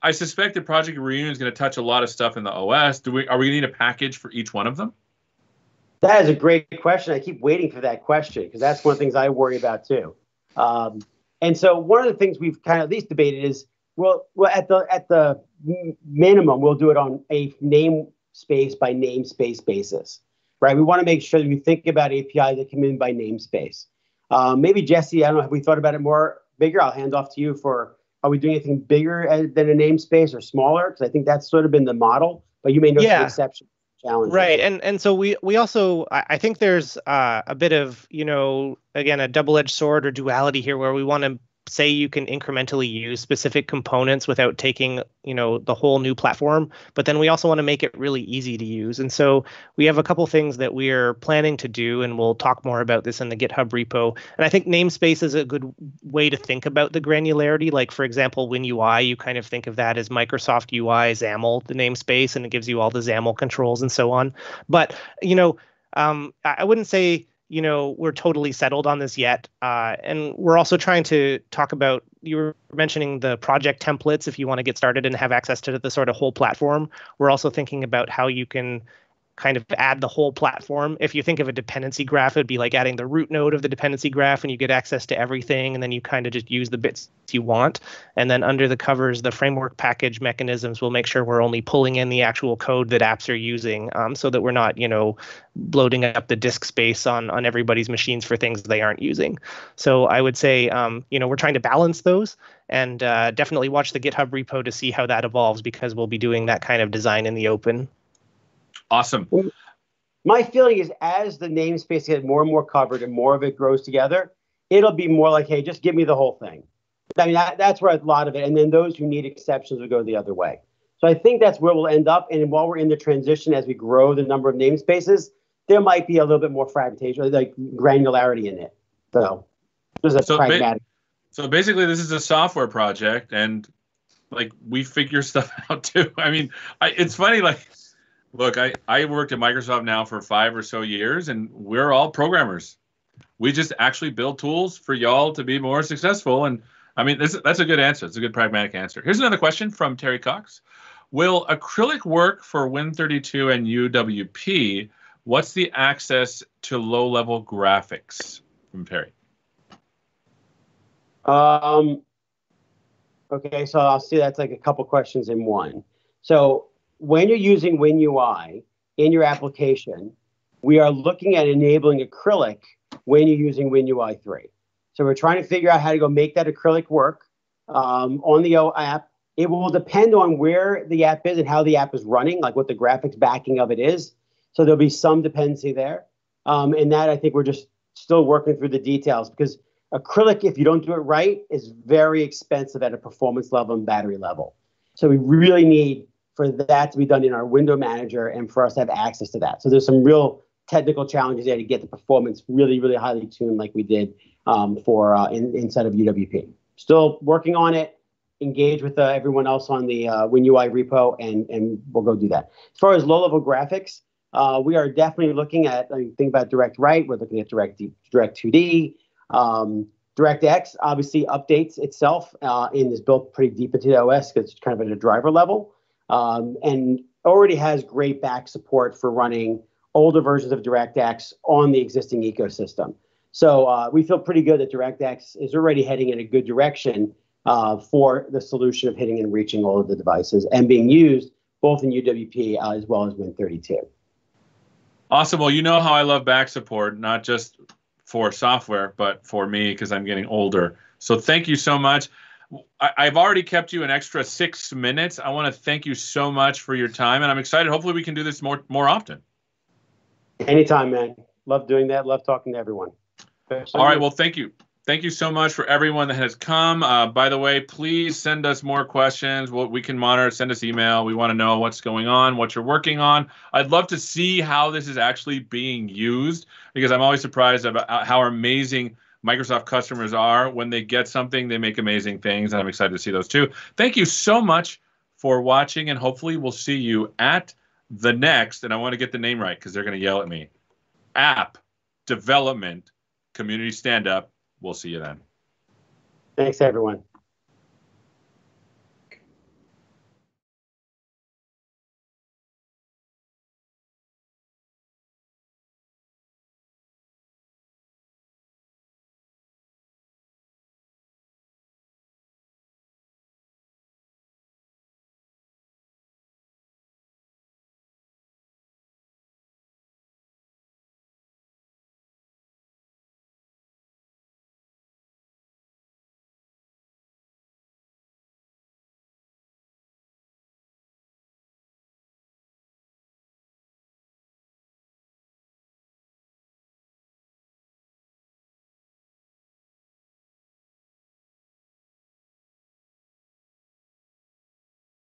I suspect that Project Reunion is going to touch a lot of stuff in the OS. Do we, are we going to need a package for each one of them? That is a great question. I keep waiting for that question because that's one of the things I worry about too. Um, and so one of the things we've kind of at least debated is well, well at the at the minimum, we'll do it on a namespace by namespace basis, right? We want to make sure that we think about APIs that come in by namespace. Um, maybe Jesse, I don't know, have we thought about it more bigger? I'll hand off to you for are we doing anything bigger than a namespace or smaller? Because I think that's sort of been the model, but you may know yeah. some exceptions. Challenges. Right, and and so we we also I think there's uh, a bit of you know again a double-edged sword or duality here where we want to say you can incrementally use specific components without taking you know the whole new platform but then we also want to make it really easy to use. And so we have a couple things that we're planning to do and we'll talk more about this in the github repo. And i think namespace is a good way to think about the granularity. Like for example WinUI you kind of think of that as microsoft ui xaml the namespace and it gives you all the xaml controls and so on. But you know um, i wouldn't say you know we're totally settled on this yet. Uh, and we're also trying to talk about you were mentioning the project templates if you want to get started and have access to the sort of whole platform. We're also thinking about how you can kind of add the whole platform. If you think of a dependency graph, it'd be like adding the root node of the dependency graph and you get access to everything and then you kind of just use the bits you want. And then under the covers, the framework package mechanisms will make sure we're only pulling in the actual code that apps are using um, so that we're not, you know, bloating up the disk space on, on everybody's machines for things they aren't using. So I would say, um, you know, we're trying to balance those and uh, definitely watch the GitHub repo to see how that evolves because we'll be doing that kind of design in the open. Awesome. My feeling is as the namespace gets more and more covered and more of it grows together, it'll be more like, hey, just give me the whole thing. I mean, that, that's where a lot of it, and then those who need exceptions will go the other way. So I think that's where we'll end up. And while we're in the transition, as we grow the number of namespaces, there might be a little bit more fragmentation, like granularity in it. So there's a so pragmatic. Ba- so basically, this is a software project, and like we figure stuff out too. I mean, I, it's funny, like Look, I, I worked at Microsoft now for five or so years, and we're all programmers. We just actually build tools for y'all to be more successful. And I mean, this, that's a good answer. It's a good pragmatic answer. Here's another question from Terry Cox. Will acrylic work for Win32 and UWP? What's the access to low level graphics from Terry? Um, okay, so I'll see that's like a couple questions in one. So when you're using WinUI in your application, we are looking at enabling acrylic when you're using WinUI 3. So we're trying to figure out how to go make that acrylic work um, on the app. It will depend on where the app is and how the app is running, like what the graphics backing of it is. So there'll be some dependency there. Um, and that I think we're just still working through the details because acrylic, if you don't do it right, is very expensive at a performance level and battery level. So we really need for that to be done in our window manager and for us to have access to that. So there's some real technical challenges there to get the performance really, really highly tuned like we did um, for uh, in, inside of UWP. Still working on it. Engage with uh, everyone else on the uh, WinUI repo, and and we'll go do that. As far as low-level graphics, uh, we are definitely looking at. I mean, think about Direct Write. We're looking at Direct Direct 2D. Um, DirectX obviously updates itself uh, and is built pretty deep into the OS because it's kind of at a driver level um, and already has great back support for running older versions of DirectX on the existing ecosystem. So uh, we feel pretty good that DirectX is already heading in a good direction uh, for the solution of hitting and reaching all of the devices and being used both in UWP uh, as well as Win32. Awesome. Well, you know how I love back support, not just for software, but for me because I'm getting older. So thank you so much. I, have already kept you an extra six minutes. I want to thank you so much for your time, and I'm excited. Hopefully, we can do this more more often. Anytime, man. Love doing that. Love talking to everyone. All right. Well, thank you. Thank you so much for everyone that has come. Uh, by the way, please send us more questions. What we can monitor, send us email. We want to know what's going on, what you're working on. I'd love to see how this is actually being used because I'm always surprised about how amazing Microsoft customers are. When they get something, they make amazing things, and I'm excited to see those too. Thank you so much for watching, and hopefully, we'll see you at the next. And I want to get the name right because they're going to yell at me. App Development Community Stand Up. We'll see you then. Thanks, everyone.